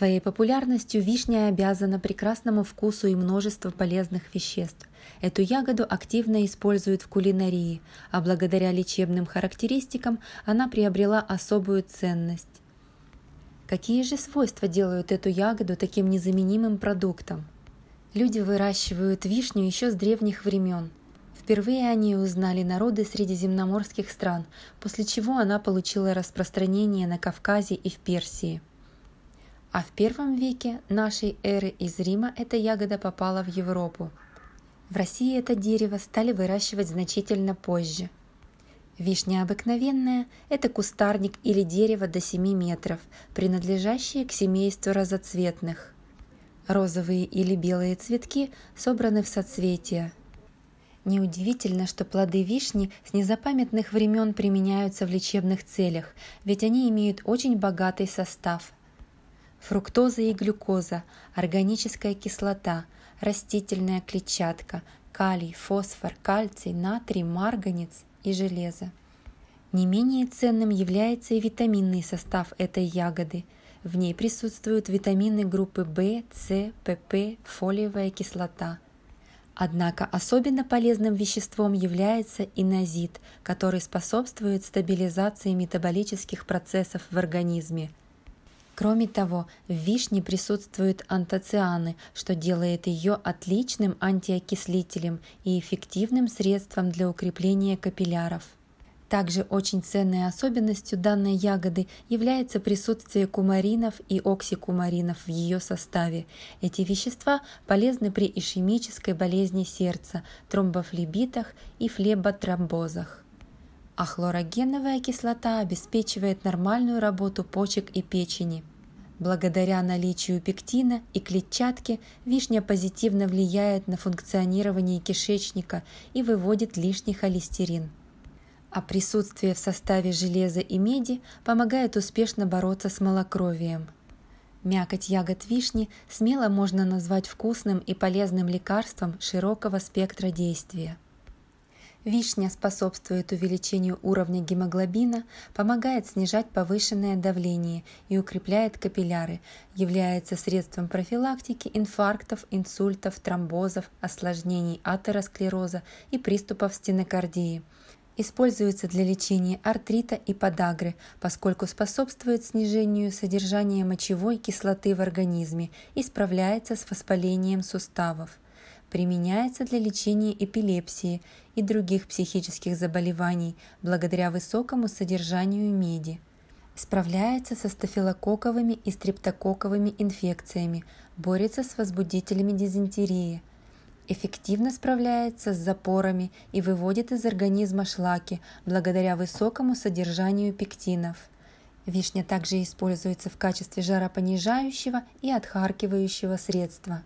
Своей популярностью вишня обязана прекрасному вкусу и множеству полезных веществ. Эту ягоду активно используют в кулинарии, а благодаря лечебным характеристикам она приобрела особую ценность. Какие же свойства делают эту ягоду таким незаменимым продуктом? Люди выращивают вишню еще с древних времен. Впервые они узнали народы средиземноморских стран, после чего она получила распространение на Кавказе и в Персии. А в первом веке нашей эры из Рима эта ягода попала в Европу – в России это дерево стали выращивать значительно позже. Вишня обыкновенная – это кустарник или дерево до 7 метров, принадлежащее к семейству разоцветных. Розовые или белые цветки собраны в соцветия. Неудивительно, что плоды вишни с незапамятных времен применяются в лечебных целях, ведь они имеют очень богатый состав. Фруктоза и глюкоза, органическая кислота – растительная клетчатка, калий, фосфор, кальций, натрий, марганец и железо. Не менее ценным является и витаминный состав этой ягоды. В ней присутствуют витамины группы В, С, ПП, фолиевая кислота. Однако особенно полезным веществом является инозит, который способствует стабилизации метаболических процессов в организме – Кроме того, в вишне присутствуют антоцианы, что делает ее отличным антиокислителем и эффективным средством для укрепления капилляров. Также очень ценной особенностью данной ягоды является присутствие кумаринов и оксикумаринов в ее составе. Эти вещества полезны при ишемической болезни сердца, тромбофлебитах и флеботромбозах а хлорогеновая кислота обеспечивает нормальную работу почек и печени. Благодаря наличию пектина и клетчатки вишня позитивно влияет на функционирование кишечника и выводит лишний холестерин. А присутствие в составе железа и меди помогает успешно бороться с малокровием. Мякоть ягод вишни смело можно назвать вкусным и полезным лекарством широкого спектра действия. Вишня способствует увеличению уровня гемоглобина, помогает снижать повышенное давление и укрепляет капилляры, является средством профилактики инфарктов, инсультов, тромбозов, осложнений атеросклероза и приступов стенокардии. Используется для лечения артрита и подагры, поскольку способствует снижению содержания мочевой кислоты в организме и справляется с воспалением суставов применяется для лечения эпилепсии и других психических заболеваний благодаря высокому содержанию меди. Справляется со стафилококковыми и стрептококковыми инфекциями, борется с возбудителями дизентерии, эффективно справляется с запорами и выводит из организма шлаки благодаря высокому содержанию пектинов. Вишня также используется в качестве жаропонижающего и отхаркивающего средства.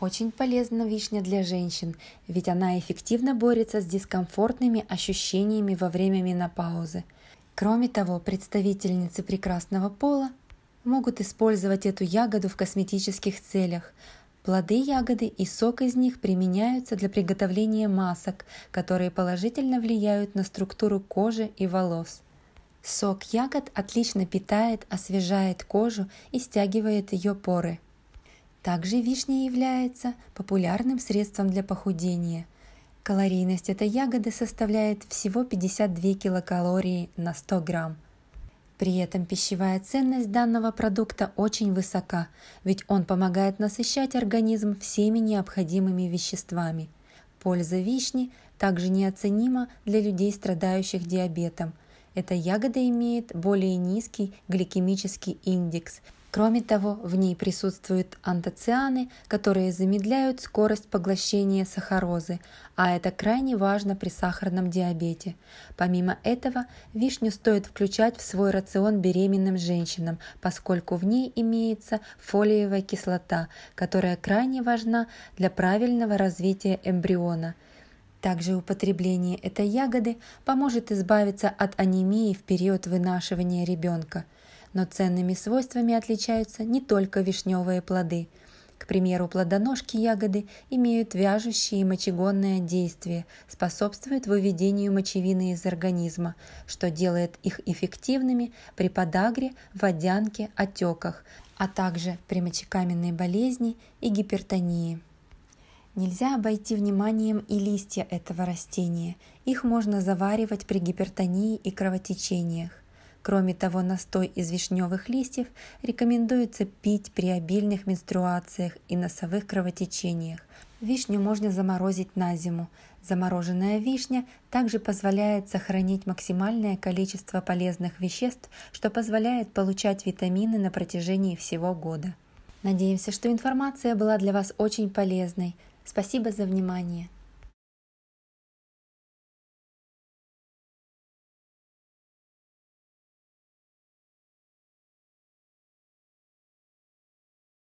Очень полезна вишня для женщин, ведь она эффективно борется с дискомфортными ощущениями во время менопаузы. Кроме того, представительницы прекрасного пола могут использовать эту ягоду в косметических целях. Плоды ягоды и сок из них применяются для приготовления масок, которые положительно влияют на структуру кожи и волос. Сок ягод отлично питает, освежает кожу и стягивает ее поры. Также вишня является популярным средством для похудения. Калорийность этой ягоды составляет всего 52 килокалории на 100 грамм. При этом пищевая ценность данного продукта очень высока, ведь он помогает насыщать организм всеми необходимыми веществами. Польза вишни также неоценима для людей, страдающих диабетом. Эта ягода имеет более низкий гликемический индекс – Кроме того, в ней присутствуют антоцианы, которые замедляют скорость поглощения сахарозы, а это крайне важно при сахарном диабете. Помимо этого, вишню стоит включать в свой рацион беременным женщинам, поскольку в ней имеется фолиевая кислота, которая крайне важна для правильного развития эмбриона. Также употребление этой ягоды поможет избавиться от анемии в период вынашивания ребенка – но ценными свойствами отличаются не только вишневые плоды. К примеру, плодоножки ягоды имеют вяжущее и мочегонное действие, способствуют выведению мочевины из организма, что делает их эффективными при подагре, водянке, отеках, а также при мочекаменной болезни и гипертонии. Нельзя обойти вниманием и листья этого растения. Их можно заваривать при гипертонии и кровотечениях. Кроме того, настой из вишневых листьев рекомендуется пить при обильных менструациях и носовых кровотечениях. Вишню можно заморозить на зиму. Замороженная вишня также позволяет сохранить максимальное количество полезных веществ, что позволяет получать витамины на протяжении всего года. Надеемся, что информация была для вас очень полезной. Спасибо за внимание.